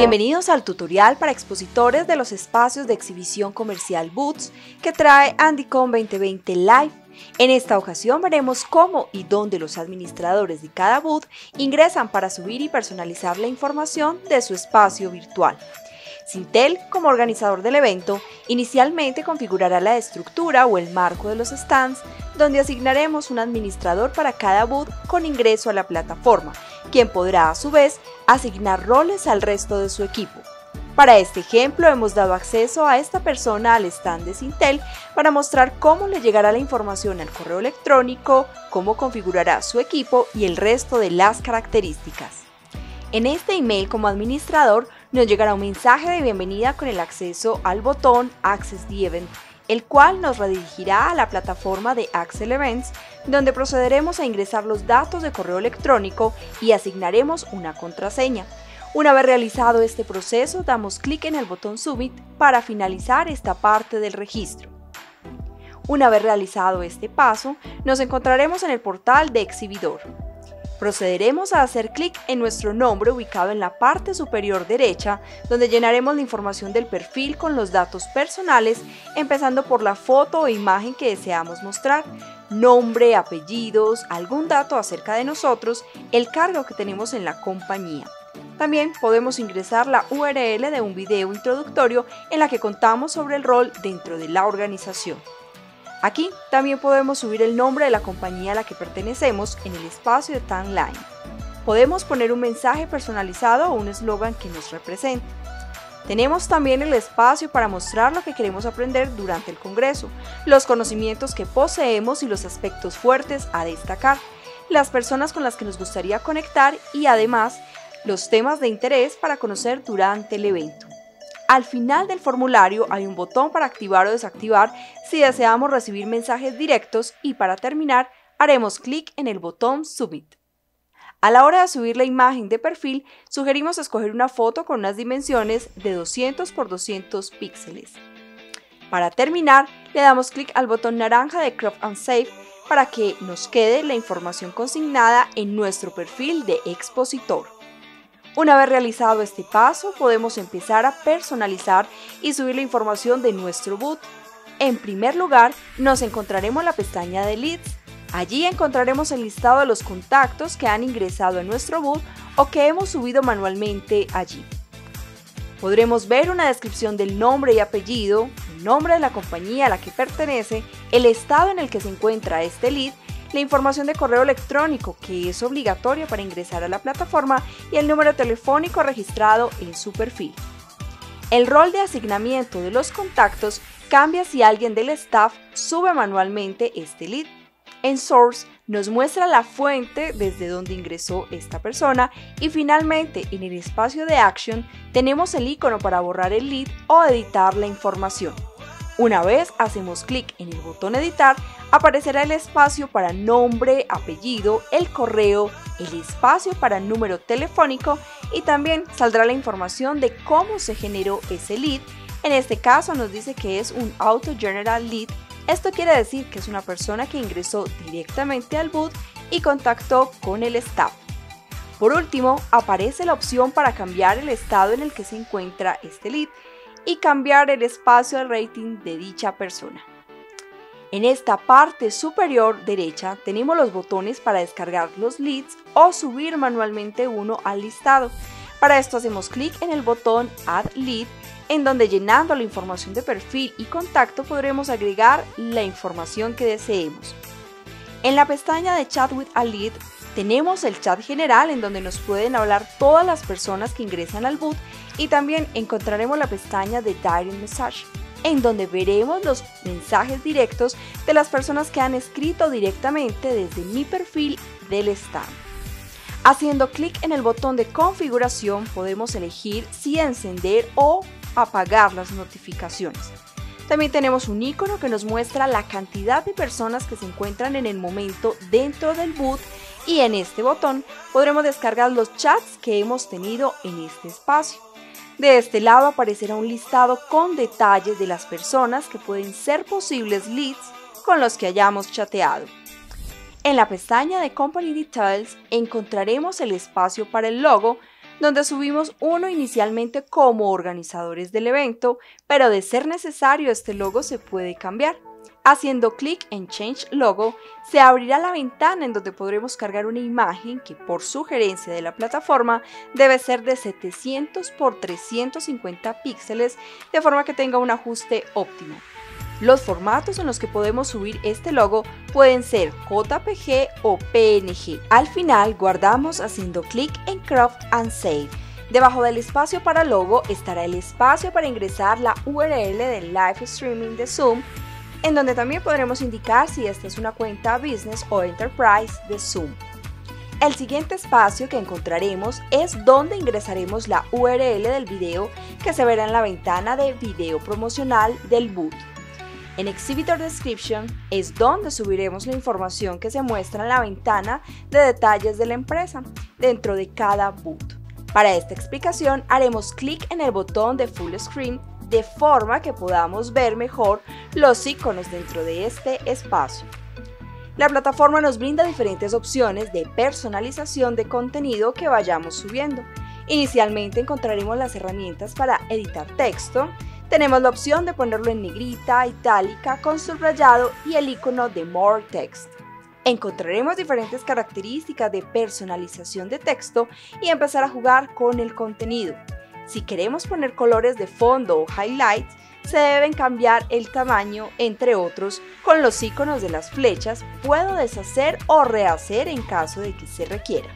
Bienvenidos al tutorial para expositores de los espacios de exhibición comercial Boots que trae AndyCon 2020 Live. En esta ocasión veremos cómo y dónde los administradores de cada booth ingresan para subir y personalizar la información de su espacio virtual. Sintel, como organizador del evento, inicialmente configurará la estructura o el marco de los stands, donde asignaremos un administrador para cada booth con ingreso a la plataforma, quien podrá a su vez asignar roles al resto de su equipo. Para este ejemplo hemos dado acceso a esta persona al stand de Sintel para mostrar cómo le llegará la información al correo electrónico, cómo configurará su equipo y el resto de las características. En este email como administrador nos llegará un mensaje de bienvenida con el acceso al botón Access the Event, el cual nos redirigirá a la plataforma de Axel Events, donde procederemos a ingresar los datos de correo electrónico y asignaremos una contraseña. Una vez realizado este proceso, damos clic en el botón Submit para finalizar esta parte del registro. Una vez realizado este paso, nos encontraremos en el portal de exhibidor. Procederemos a hacer clic en nuestro nombre ubicado en la parte superior derecha, donde llenaremos la información del perfil con los datos personales, empezando por la foto o imagen que deseamos mostrar, nombre, apellidos, algún dato acerca de nosotros, el cargo que tenemos en la compañía. También podemos ingresar la URL de un video introductorio en la que contamos sobre el rol dentro de la organización. Aquí también podemos subir el nombre de la compañía a la que pertenecemos en el espacio de timeline. Podemos poner un mensaje personalizado o un eslogan que nos represente. Tenemos también el espacio para mostrar lo que queremos aprender durante el Congreso, los conocimientos que poseemos y los aspectos fuertes a destacar, las personas con las que nos gustaría conectar y además los temas de interés para conocer durante el evento. Al final del formulario hay un botón para activar o desactivar si deseamos recibir mensajes directos y para terminar haremos clic en el botón Submit. A la hora de subir la imagen de perfil, sugerimos escoger una foto con unas dimensiones de 200 x 200 píxeles. Para terminar, le damos clic al botón naranja de Crop and Save para que nos quede la información consignada en nuestro perfil de expositor. Una vez realizado este paso, podemos empezar a personalizar y subir la información de nuestro boot. En primer lugar, nos encontraremos en la pestaña de Leads. Allí encontraremos el listado de los contactos que han ingresado en nuestro boot o que hemos subido manualmente allí. Podremos ver una descripción del nombre y apellido, el nombre de la compañía a la que pertenece, el estado en el que se encuentra este lead la información de correo electrónico que es obligatoria para ingresar a la plataforma y el número telefónico registrado en su perfil. El rol de asignamiento de los contactos cambia si alguien del staff sube manualmente este lead. En Source nos muestra la fuente desde donde ingresó esta persona y finalmente en el espacio de Action tenemos el icono para borrar el lead o editar la información. Una vez hacemos clic en el botón editar, aparecerá el espacio para nombre, apellido, el correo, el espacio para número telefónico y también saldrá la información de cómo se generó ese lead. En este caso nos dice que es un Auto General Lead. Esto quiere decir que es una persona que ingresó directamente al boot y contactó con el staff. Por último, aparece la opción para cambiar el estado en el que se encuentra este lead y cambiar el espacio de rating de dicha persona. En esta parte superior derecha tenemos los botones para descargar los leads o subir manualmente uno al listado. Para esto hacemos clic en el botón Add Lead, en donde llenando la información de perfil y contacto podremos agregar la información que deseemos. En la pestaña de Chat with a Lead tenemos el chat general en donde nos pueden hablar todas las personas que ingresan al boot y también encontraremos la pestaña de Direct Message en donde veremos los mensajes directos de las personas que han escrito directamente desde mi perfil del stand. Haciendo clic en el botón de configuración podemos elegir si encender o apagar las notificaciones. También tenemos un icono que nos muestra la cantidad de personas que se encuentran en el momento dentro del boot y en este botón podremos descargar los chats que hemos tenido en este espacio. De este lado aparecerá un listado con detalles de las personas que pueden ser posibles leads con los que hayamos chateado. En la pestaña de Company Details encontraremos el espacio para el logo, donde subimos uno inicialmente como organizadores del evento, pero de ser necesario este logo se puede cambiar. Haciendo clic en Change Logo, se abrirá la ventana en donde podremos cargar una imagen que por sugerencia de la plataforma debe ser de 700 x 350 píxeles de forma que tenga un ajuste óptimo. Los formatos en los que podemos subir este logo pueden ser JPG o PNG. Al final guardamos haciendo clic en Crop and Save. Debajo del espacio para logo estará el espacio para ingresar la URL del live streaming de Zoom en donde también podremos indicar si esta es una cuenta Business o Enterprise de Zoom. El siguiente espacio que encontraremos es donde ingresaremos la URL del video que se verá en la ventana de video promocional del boot. En Exhibitor Description es donde subiremos la información que se muestra en la ventana de detalles de la empresa dentro de cada boot. Para esta explicación haremos clic en el botón de Full Screen de forma que podamos ver mejor los iconos dentro de este espacio. La plataforma nos brinda diferentes opciones de personalización de contenido que vayamos subiendo. Inicialmente encontraremos las herramientas para editar texto, tenemos la opción de ponerlo en negrita, itálica, con subrayado y el icono de More Text. Encontraremos diferentes características de personalización de texto y empezar a jugar con el contenido. Si queremos poner colores de fondo o highlights, se deben cambiar el tamaño, entre otros, con los iconos de las flechas, puedo deshacer o rehacer en caso de que se requiera.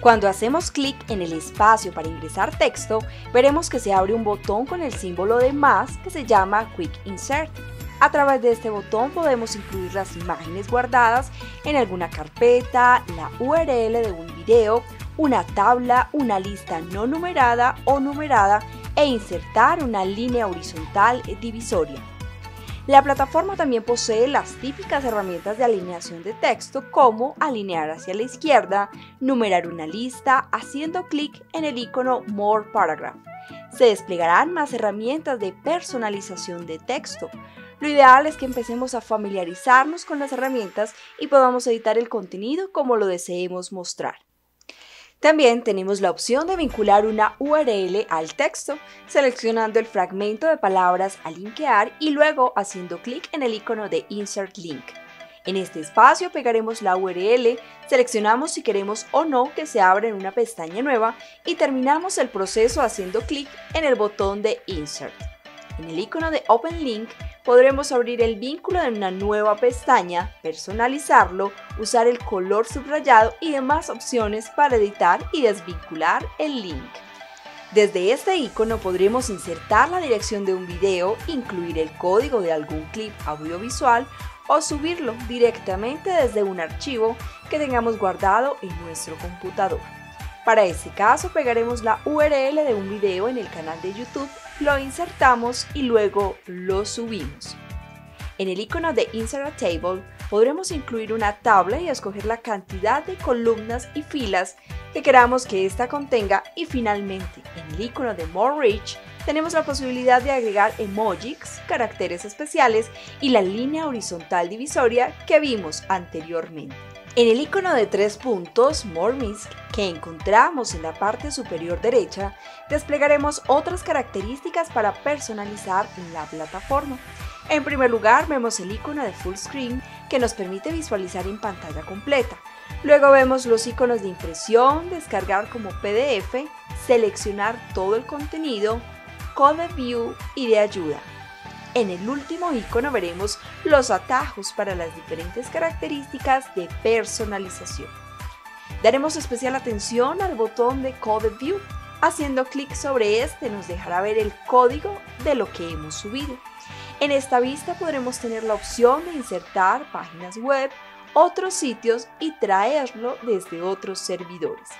Cuando hacemos clic en el espacio para ingresar texto, veremos que se abre un botón con el símbolo de más que se llama Quick Insert. A través de este botón podemos incluir las imágenes guardadas en alguna carpeta, la URL de un video una tabla, una lista no numerada o numerada e insertar una línea horizontal divisoria. La plataforma también posee las típicas herramientas de alineación de texto como alinear hacia la izquierda, numerar una lista haciendo clic en el icono More Paragraph. Se desplegarán más herramientas de personalización de texto. Lo ideal es que empecemos a familiarizarnos con las herramientas y podamos editar el contenido como lo deseemos mostrar. También tenemos la opción de vincular una URL al texto, seleccionando el fragmento de palabras a linkear y luego haciendo clic en el icono de Insert Link. En este espacio pegaremos la URL, seleccionamos si queremos o no que se abra en una pestaña nueva y terminamos el proceso haciendo clic en el botón de Insert. En el icono de Open Link podremos abrir el vínculo en una nueva pestaña, personalizarlo, usar el color subrayado y demás opciones para editar y desvincular el link. Desde este icono podremos insertar la dirección de un video, incluir el código de algún clip audiovisual o subirlo directamente desde un archivo que tengamos guardado en nuestro computador. Para ese caso pegaremos la URL de un video en el canal de YouTube lo insertamos y luego lo subimos. En el icono de Insert a Table podremos incluir una tabla y escoger la cantidad de columnas y filas que queramos que ésta contenga y finalmente en el icono de More Rich tenemos la posibilidad de agregar emojis, caracteres especiales y la línea horizontal divisoria que vimos anteriormente. En el icono de tres puntos, More Misk, que encontramos en la parte superior derecha, desplegaremos otras características para personalizar la plataforma. En primer lugar, vemos el icono de Full Screen, que nos permite visualizar en pantalla completa. Luego vemos los iconos de impresión, descargar como PDF, seleccionar todo el contenido, Code View y de ayuda. En el último icono veremos los atajos para las diferentes características de personalización. Daremos especial atención al botón de Code View. Haciendo clic sobre este nos dejará ver el código de lo que hemos subido. En esta vista podremos tener la opción de insertar páginas web, otros sitios y traerlo desde otros servidores.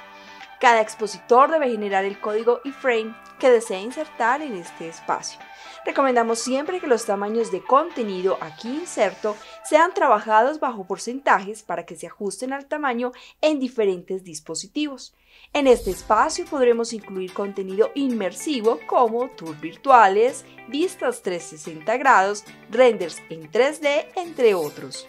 Cada expositor debe generar el código iframe que desea insertar en este espacio. Recomendamos siempre que los tamaños de contenido aquí inserto sean trabajados bajo porcentajes para que se ajusten al tamaño en diferentes dispositivos. En este espacio podremos incluir contenido inmersivo como tours virtuales, vistas 360 grados, renders en 3D, entre otros.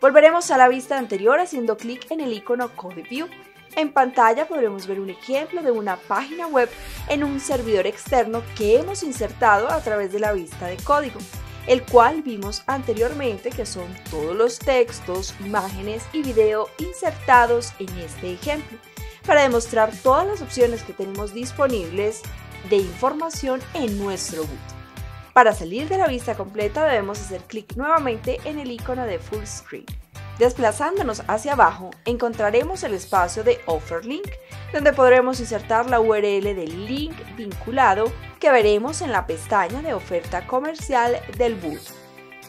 Volveremos a la vista anterior haciendo clic en el icono Code View En pantalla podremos ver un ejemplo de una página web en un servidor externo que hemos insertado a través de la vista de código, el cual vimos anteriormente que son todos los textos, imágenes y video insertados en este ejemplo, para demostrar todas las opciones que tenemos disponibles de información en nuestro boot. Para salir de la vista completa debemos hacer clic nuevamente en el icono de Full Screen. Desplazándonos hacia abajo, encontraremos el espacio de Offer Link, donde podremos insertar la URL del link vinculado que veremos en la pestaña de oferta comercial del boot.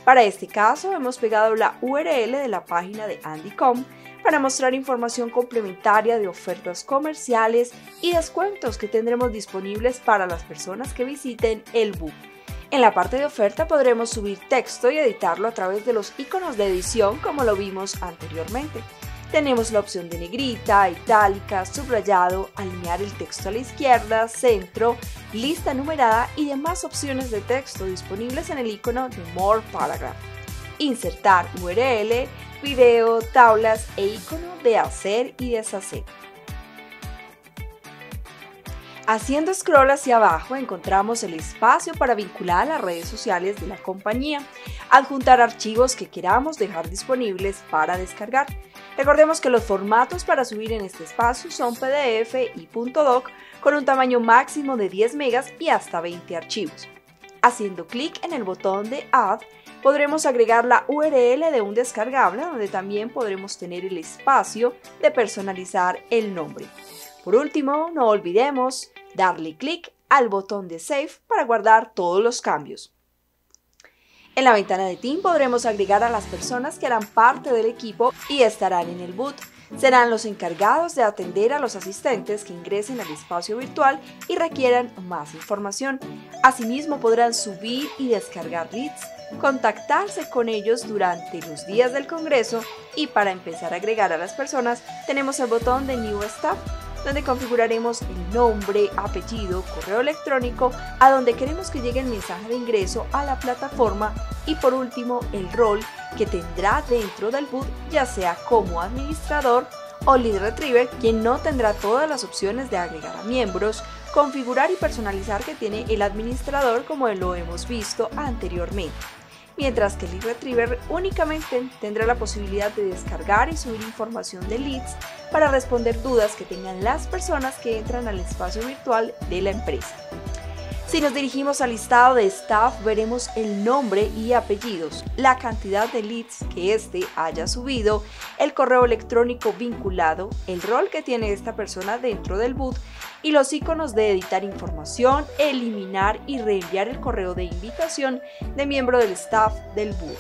Para este caso, hemos pegado la URL de la página de Andycom para mostrar información complementaria de ofertas comerciales y descuentos que tendremos disponibles para las personas que visiten el boot. En la parte de oferta podremos subir texto y editarlo a través de los iconos de edición como lo vimos anteriormente. Tenemos la opción de negrita, itálica, subrayado, alinear el texto a la izquierda, centro, lista numerada y demás opciones de texto disponibles en el icono de More Paragraph. Insertar URL, video, tablas e icono de hacer y deshacer. Haciendo scroll hacia abajo encontramos el espacio para vincular a las redes sociales de la compañía, adjuntar archivos que queramos dejar disponibles para descargar. Recordemos que los formatos para subir en este espacio son PDF y .doc con un tamaño máximo de 10 megas y hasta 20 archivos. Haciendo clic en el botón de Add, podremos agregar la URL de un descargable donde también podremos tener el espacio de personalizar el nombre. Por último, no olvidemos darle clic al botón de Save para guardar todos los cambios. En la ventana de Team podremos agregar a las personas que harán parte del equipo y estarán en el boot. Serán los encargados de atender a los asistentes que ingresen al espacio virtual y requieran más información. Asimismo podrán subir y descargar leads, contactarse con ellos durante los días del Congreso y para empezar a agregar a las personas tenemos el botón de New Staff donde configuraremos el nombre, apellido, correo electrónico, a donde queremos que llegue el mensaje de ingreso a la plataforma y por último el rol que tendrá dentro del boot, ya sea como administrador o lead retriever, quien no tendrá todas las opciones de agregar a miembros, configurar y personalizar que tiene el administrador como lo hemos visto anteriormente. Mientras que el Retriever únicamente tendrá la posibilidad de descargar y subir información de leads para responder dudas que tengan las personas que entran al espacio virtual de la empresa. Si nos dirigimos al listado de staff, veremos el nombre y apellidos, la cantidad de leads que éste haya subido, el correo electrónico vinculado, el rol que tiene esta persona dentro del boot y los iconos de editar información, eliminar y reenviar el correo de invitación de miembro del staff del boot.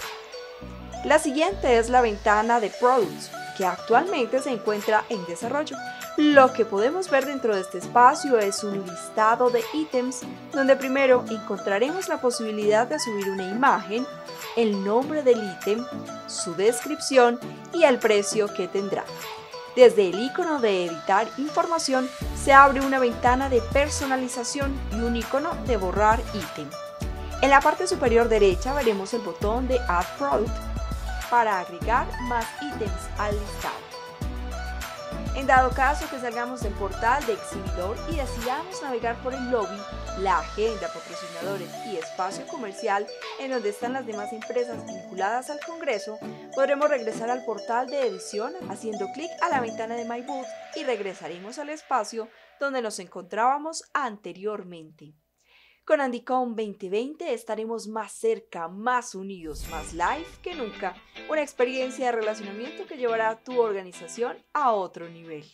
La siguiente es la ventana de Products, que actualmente se encuentra en desarrollo. Lo que podemos ver dentro de este espacio es un listado de ítems donde primero encontraremos la posibilidad de subir una imagen, el nombre del ítem, su descripción y el precio que tendrá. Desde el icono de editar información se abre una ventana de personalización y un icono de borrar ítem. En la parte superior derecha veremos el botón de Add Product para agregar más ítems al listado. En dado caso que salgamos del portal de exhibidor y decidamos navegar por el lobby, la agenda, patrocinadores y espacio comercial en donde están las demás empresas vinculadas al Congreso, podremos regresar al portal de edición haciendo clic a la ventana de My Booth y regresaremos al espacio donde nos encontrábamos anteriormente. Con Andycom 2020 estaremos más cerca, más unidos, más live que nunca. Una experiencia de relacionamiento que llevará a tu organización a otro nivel.